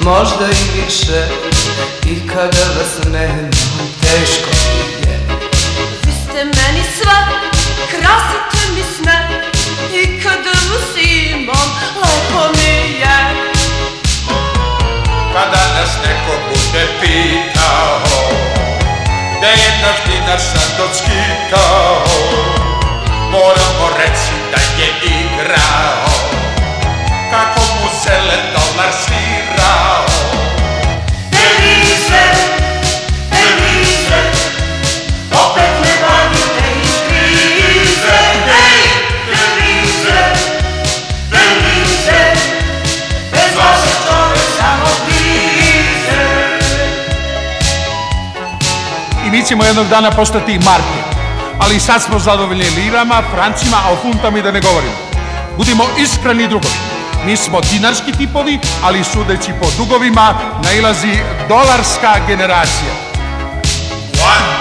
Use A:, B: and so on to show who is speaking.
A: možda i više I kada vas nema
B: pita ho, dejemna
C: w nas
B: szandocki ta
D: I mi ćemo jednog dana postati marke. Ali sad smo zadovoljni lirama, francima, a o funtama i da ne govorimo. Budimo iskreni drugovi. Mi smo dinarski tipovi, ali sudeći po dugovima nailazi dolarska generacija.
C: One,